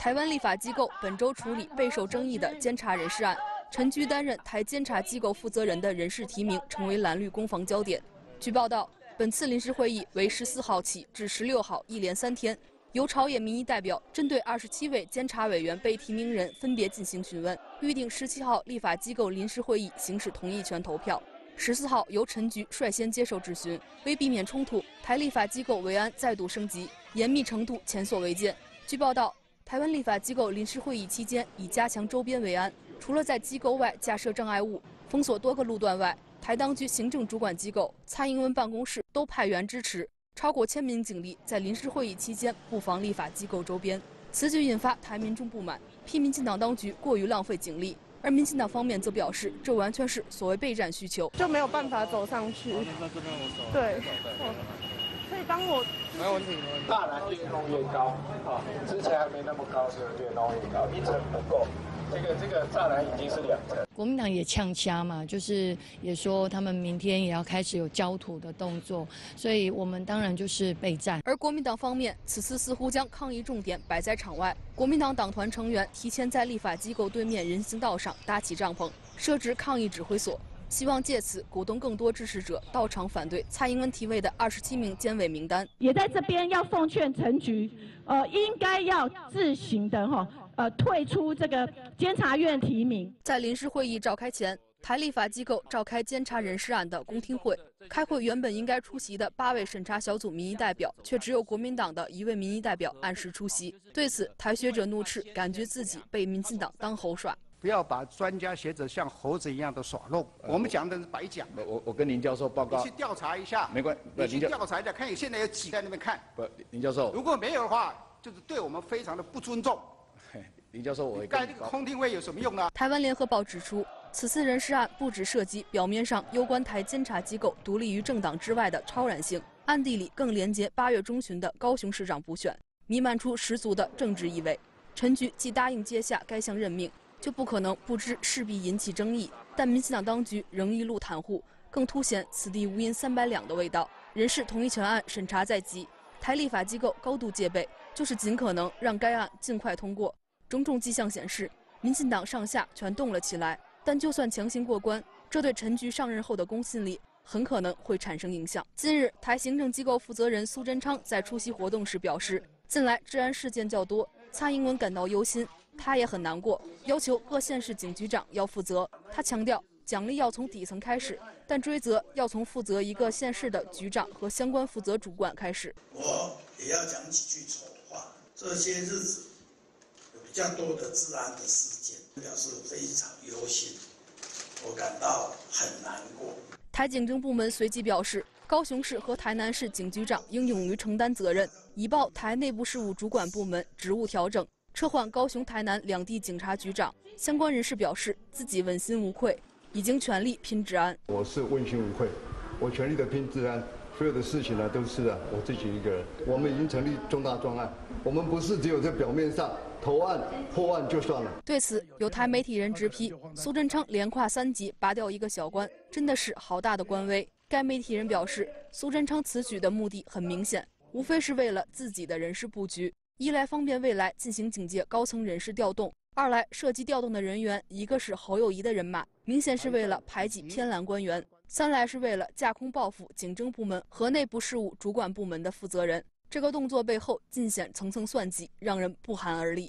台湾立法机构本周处理备受争议的监察人事案，陈菊担任台监察机构负责人的人事提名成为蓝绿攻防焦点。据报道，本次临时会议为十四号起至十六号，一连三天，由朝野民意代表针对二十七位监察委员被提名人分别进行询问。预定十七号立法机构临时会议行使同意权投票，十四号由陈菊率先接受质询。为避免冲突，台立法机构维安再度升级，严密程度前所未见。据报道。台湾立法机构临时会议期间，以加强周边维安，除了在机构外架设障碍物、封锁多个路段外，台当局行政主管机构、蔡英文办公室都派员支持，超过千名警力在临时会议期间布防立法机构周边。此举引发台民众不满，批民进党当局过于浪费警力，而民进党方面则表示，这完全是所谓备战需求，就没有办法走上去。对。所以当我没问题，大蓝越弄越高啊！之前还没那么高，是越弄越高，一层不够。这个这个栅栏已经是两层。国民党也呛掐嘛，就是也说他们明天也要开始有焦土的动作，所以我们当然就是备战。而国民党方面此次似乎将抗议重点摆在场外，国民党党团成员提前在立法机构对面人行道上搭起帐篷，设置抗议指挥所。希望借此鼓动更多支持者到场反对蔡英文提位的二十七名监委名单。也在这边要奉劝陈局，呃，应该要自行的哈，呃，退出这个监察院提名。在临时会议召开前，台立法机构召开监察人事案的公听会。开会原本应该出席的八位审查小组民意代表，却只有国民党的一位民意代表按时出席。对此，台学者怒斥，感觉自己被民进党当猴耍。不要把专家学者像猴子一样的耍弄，我们讲的是白讲。我我跟林教授报告。你去调查一下。没关系。你去调查一下，看有现在有几在那边看。不，林教授。如果没有的话，就是对我们非常的不尊重。林教授，我。盖这个空定位有什么用呢？台湾联合报指出，此次人事案不只涉及表面上攸关台监察机构独立于政党之外的超然性，暗地里更连接八月中旬的高雄市长补选，弥漫出十足的政治意味。陈局既答应接下该项任命。就不可能不知势必引起争议，但民进党当局仍一路袒护，更凸显此地无银三百两的味道。人事同意权案审查在即，台立法机构高度戒备，就是尽可能让该案尽快通过。种种迹象显示，民进党上下全动了起来。但就算强行过关，这对陈局上任后的公信力很可能会产生影响。近日，台行政机构负责人苏贞昌在出席活动时表示，近来治安事件较多，蔡英文感到忧心。他也很难过，要求各县市警局长要负责。他强调，奖励要从底层开始，但追责要从负责一个县市的局长和相关负责主管开始。我也要讲几句丑话。这些日子有比较多的治安的事件，表示非常忧心，我感到很难过。台警政部门随即表示，高雄市和台南市警局长应勇于承担责任，以报台内部事务主管部门职务调整。撤换高雄、台南两地警察局长，相关人士表示自己问心无愧，已经全力拼治安。我是问心无愧，我全力的拼治安，所有的事情呢都是啊我自己一个人。我们已经成立重大专案，我们不是只有在表面上投案破案就算了。对此，有台媒体人直批苏贞昌连跨三级拔掉一个小官，真的是好大的官威。该媒体人表示，苏贞昌此举的目的很明显，无非是为了自己的人事布局。一来方便未来进行警界高层人士调动，二来涉及调动的人员，一个是侯友谊的人马，明显是为了排挤偏蓝官员；三来是为了架空报复警政部门和内部事务主管部门的负责人。这个动作背后尽显层层算计，让人不寒而栗。